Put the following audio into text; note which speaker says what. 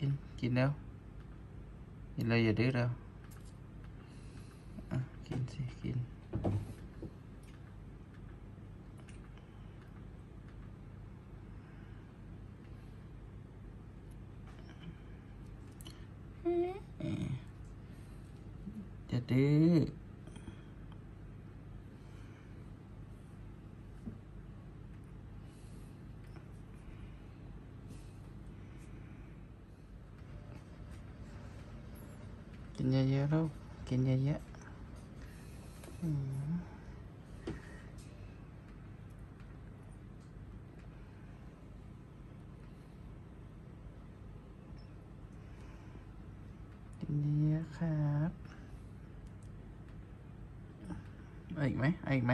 Speaker 1: chín chín đâu? Chín đây giờ đứa đâu? À, chín gì chín กินเยอะๆลูกกินเยอะๆนี้ครับอีกไหมอีกไหม